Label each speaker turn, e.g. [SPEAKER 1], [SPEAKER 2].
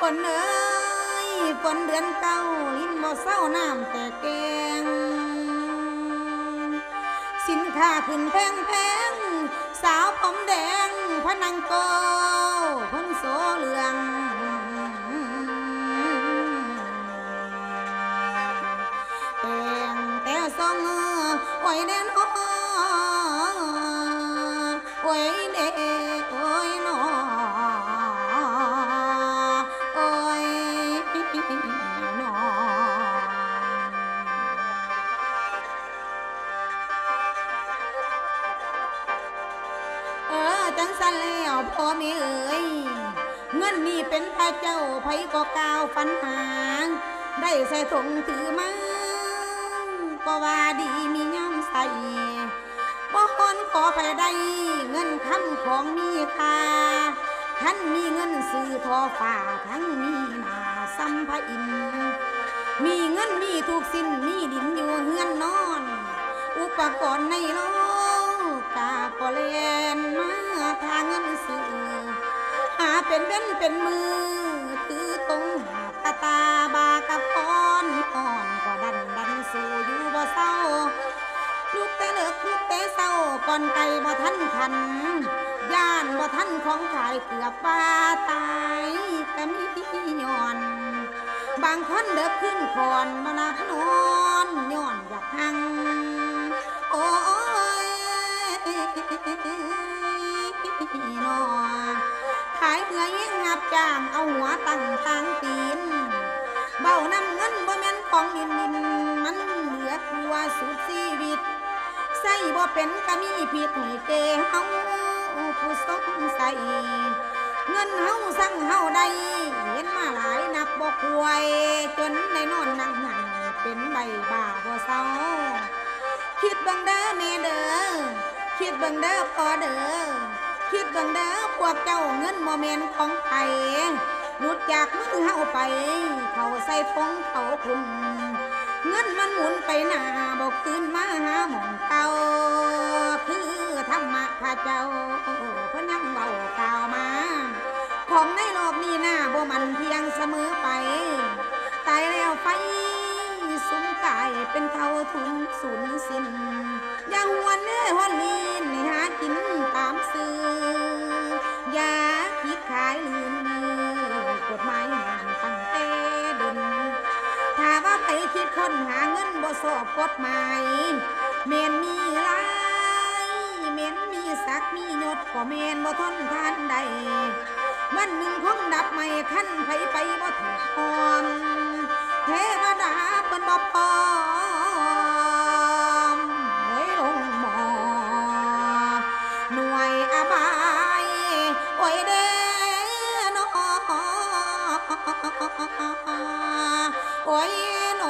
[SPEAKER 1] ฝนเอ้ยฝนเดือนเก้าลิ้นบ่เศร้าน้ำแต่เก้ สินค้าขึ้นแพงแพงสาวผมแดงพนังโกพ้นโสเหลืองแต่งแต่ทรงโอ้ยเด่นโอ้โอ้ยเันแล้วพ่อแม่เอ๋ยเงินนี่เป็นพระเจ้าไผก็กล่าวฝันหางได้ใส่ถุงถือมาก็ว่าดีมีย่ำใส่บ่คนขอไปได้เงินคำของมีค่าท่านมีเงินซื้อทอฝ่าทั้งมีนาซ้ำพระอิน มีเงินมีทุกสิ้นมีดินอยู่เฮือนนอนอุ เป็นมือถือตรงหาตาตาบากับพรอ่อนก็ดันดันสู้อยู่บ่เศร้าลูกแต่เลิกลูกแต่เศร้าก่อนไก่บ่ทันขัน ย่านบ่ทันของขายเกือบว่าตายแต่มีย้อน บางคนเลิกขึ้นคอนมานักนอนย้อนอยากหัง โอ้ยนอ ขายเมื่อยิ่งงับจ้างเอาหัวตั้งทางตีน เบานำเงินบ่แม่นของดินดิน มันเหลือกลัวสุดชีวิตใส่บ่เป็นก็มีผิดให้เกเฮาผู้สงสัยเงินเฮาสั่งเฮาได้เห็นมาหลายนับบ่ควย จนได้นอนนั่งหันเป็นใบบ่าบ่เศร้าคิดบังเด้อแม่เด้อคิดบังเด้อพอเด้อ คิดเบังเด้อพวกเจ้าเงินโมเมนต์ของไผหลุดจากมือเฮาไป เขาใส่ฟงเขาคุมเงินมันหมุนไปหน้าบอกคืนมาหาหมองเก่าคือธรรมะพระเจ้าเพิ่นยังเบากล่าวมา ของในโลกนี้หน่าบ่มันเพียงเสมอไปตายแล้วไฟสุมกายเป็นเท่าทุนสูญสิ้นย่าหวนเนื้อหวนลีนให้หากิน ซื้ออย่าคิดขายลืมมือกฎหมายห้ามตั้งแต่เดินถ้าว่าไปคิดค้นหาเงินบ่สอบกฎหมายเมนมีลายเมนมีศักมียศก็เมนบ่ทนทานใดวันหนึ่งคงดับไม่คันไผไปบ่ถูก ويل